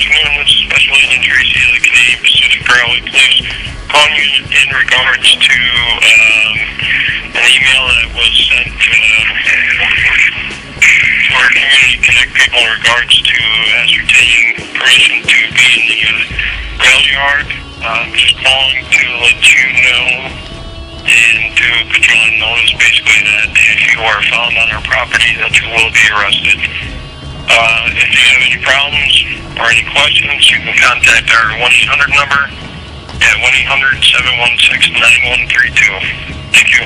is Special Agent Tracy of the Canadian Pacific Railway Police calling you in regards to um, an email that was sent uh, to our Community Connect people in regards to ascertaining permission to be in the uh, rail yard. Uh, just calling to let you know and to put you on notice basically that if you are found on our property that you will be arrested. Uh, if you have any problems or any questions, you can contact our 1-800 number at 1-800-716-9132. Thank you.